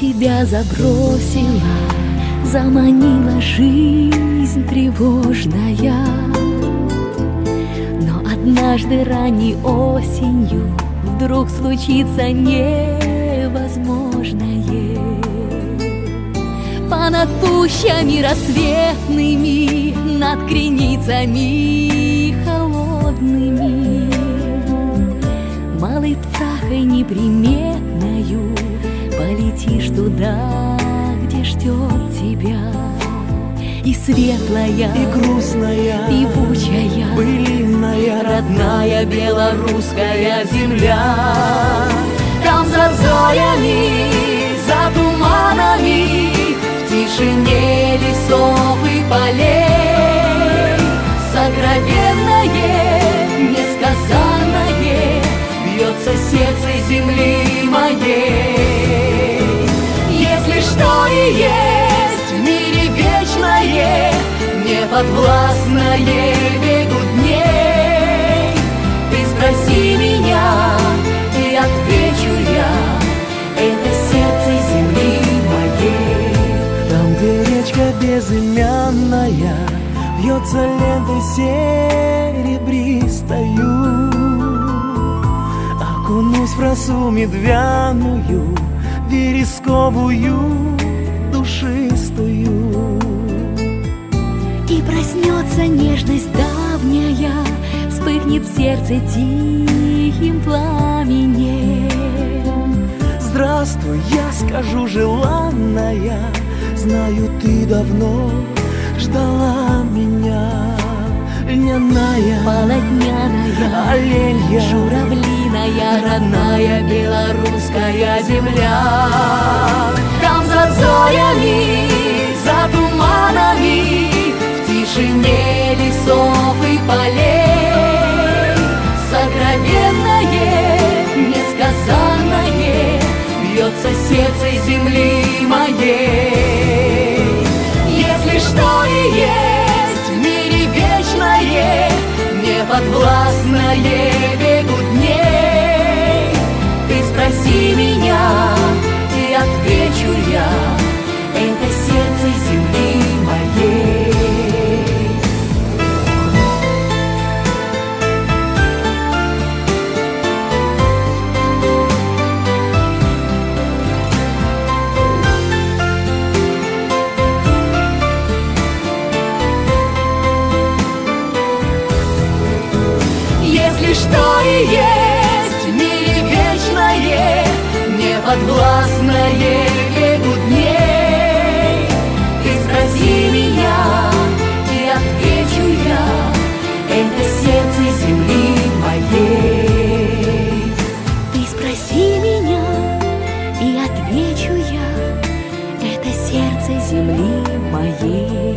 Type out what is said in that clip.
тебя забросила, заманила жизнь тревожная. Но однажды ранней осенью вдруг случится невозможное. Понад пущами рассветными, над креницами холодными, малой птахой неприметною полетишь туда, где ждет тебя. И светлая, и грустная, певучая, былинная, родная белорусская земля. Там за зорями, за туманами, в тишине лесов и полей, сокровенное, несказанное, бьется сердце земли моей. Неподвластное веку дней, ты спроси меня, и отвечу я, это сердце земли моей. Там, где речка безымянная Вьется лентой серебристою. Окунусь в росу медвяную Вересковую, душистую И проснется нежность давняя, Вспыхнет в сердце тихим пламенем. Здравствуй, я скажу желанная Знаю, ты давно ждала меня Льняная, Полотняная, оленья, журавлиная, родная белорусская земля. Там за зорями, тишине неподвластное веку дней, ты спроси меня, и отвечу я, это сердце земли моей. Ты спроси меня, и отвечу я, это сердце земли моей.